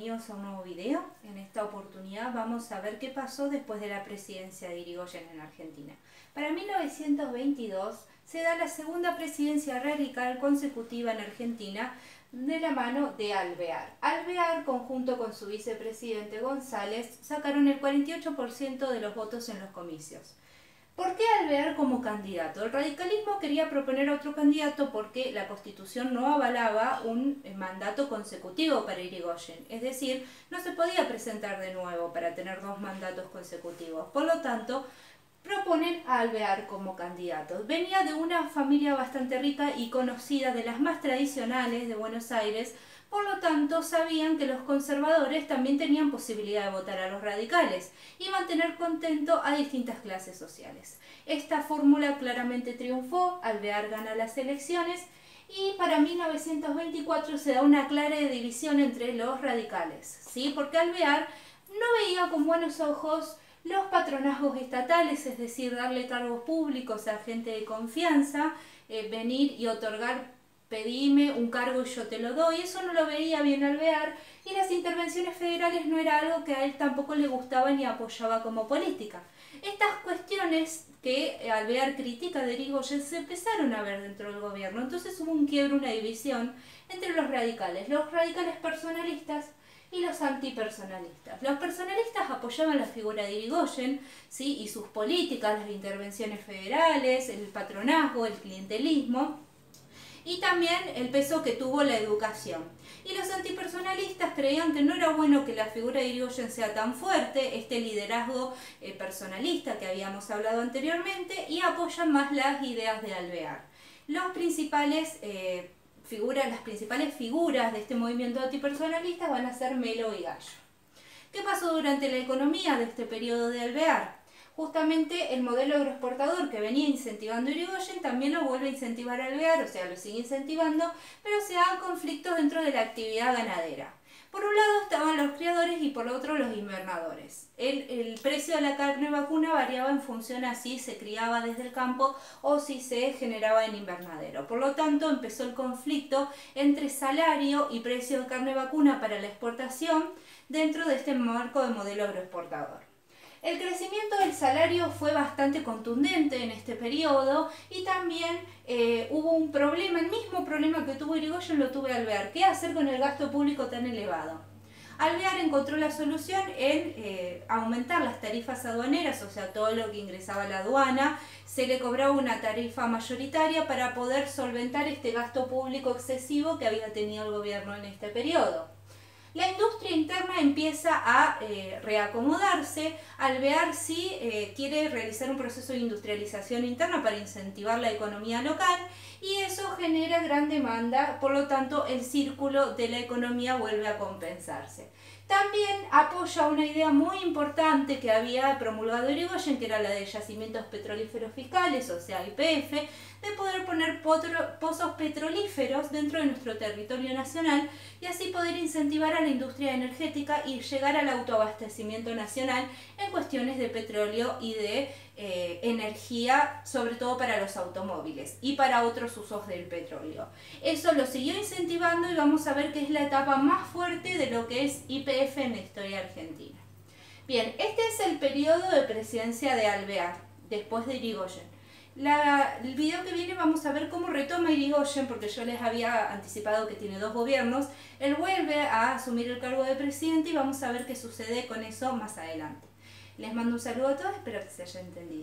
bienvenidos a un nuevo video. En esta oportunidad vamos a ver qué pasó después de la presidencia de Irigoyen en Argentina. Para 1922 se da la segunda presidencia radical consecutiva en Argentina de la mano de Alvear. Alvear, conjunto con su vicepresidente González, sacaron el 48% de los votos en los comicios. ¿Por qué Alvear como candidato? El radicalismo quería proponer otro candidato porque la constitución no avalaba un eh, mandato consecutivo para Irigoyen. Es decir, no se podía presentar de nuevo para tener dos mandatos consecutivos. Por lo tanto, proponen a Alvear como candidato. Venía de una familia bastante rica y conocida, de las más tradicionales de Buenos Aires, por lo tanto, sabían que los conservadores también tenían posibilidad de votar a los radicales y mantener contento a distintas clases sociales. Esta fórmula claramente triunfó, Alvear gana las elecciones y para 1924 se da una clara división entre los radicales, ¿sí? porque Alvear no veía con buenos ojos los patronazgos estatales, es decir, darle cargos públicos a gente de confianza, eh, venir y otorgar pedime un cargo y yo te lo doy, eso no lo veía bien Alvear y las intervenciones federales no era algo que a él tampoco le gustaba ni apoyaba como política. Estas cuestiones que Alvear critica de Irigoyen se empezaron a ver dentro del gobierno, entonces hubo un quiebre, una división entre los radicales, los radicales personalistas y los antipersonalistas. Los personalistas apoyaban la figura de Irigoyen ¿sí? y sus políticas, las intervenciones federales, el patronazgo, el clientelismo, y también el peso que tuvo la educación. Y los antipersonalistas creían que no era bueno que la figura de Irigoyen sea tan fuerte, este liderazgo eh, personalista que habíamos hablado anteriormente, y apoyan más las ideas de Alvear. Los principales, eh, figuras, las principales figuras de este movimiento antipersonalista van a ser Melo y Gallo. ¿Qué pasó durante la economía de este periodo de Alvear? justamente el modelo agroexportador que venía incentivando Irigoyen también lo vuelve a incentivar Alvear, o sea, lo sigue incentivando, pero se dan conflictos dentro de la actividad ganadera. Por un lado estaban los criadores y por otro los invernadores. El, el, precio de la carne vacuna variaba en función a si se criaba desde el campo o si se generaba en invernadero. Por lo tanto, empezó el conflicto entre salario y precio de carne vacuna para la exportación dentro de este marco de modelo agroexportador. Salario fue bastante contundente en este periodo y también eh, hubo un problema, el mismo problema que tuvo Irigoyen lo tuve Alvear. ¿Qué hacer con el gasto público tan elevado? Alvear encontró la solución en eh, aumentar las tarifas aduaneras, o sea, todo lo que ingresaba a la aduana, se le cobraba una tarifa mayoritaria para poder solventar este gasto público excesivo que había tenido el gobierno en este periodo. La industria interna empieza a eh, reacomodarse al ver si eh, quiere realizar un proceso de industrialización interna para incentivar la economía local y eso genera gran demanda, por lo tanto el círculo de la economía vuelve a compensarse. También apoya una idea muy importante que había promulgado Irigoyen, que era la de yacimientos petrolíferos fiscales, o sea, IPF, de poder poner pozos petrolíferos dentro de nuestro territorio nacional y así poder incentivar a la industria energética y llegar al autoabastecimiento nacional en cuestiones de petróleo y de eh, energía, sobre todo para los automóviles y para otros usos del petróleo. Eso lo siguió incentivando y vamos a ver que es la etapa más fuerte de lo que es IPF en la historia argentina. Bien, este es el periodo de presidencia de Alvear, después de Irigoyen. el video que viene vamos a ver cómo retoma Irigoyen, porque yo les había anticipado que tiene dos gobiernos. Él vuelve a asumir el cargo de presidente y vamos a ver qué sucede con eso más adelante. Les mando un saludo a todos, espero que se haya entendido.